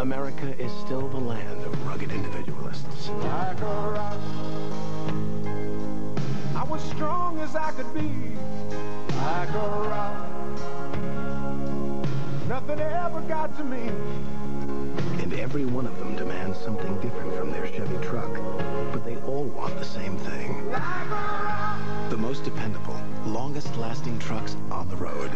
America is still the land of rugged individualists. Like a rock. I was strong as I could be. Like a rock. Nothing ever got to me. And every one of them demands something different from their Chevy truck. But they all want the same thing. Like a rock. The most dependable, longest-lasting trucks on the road.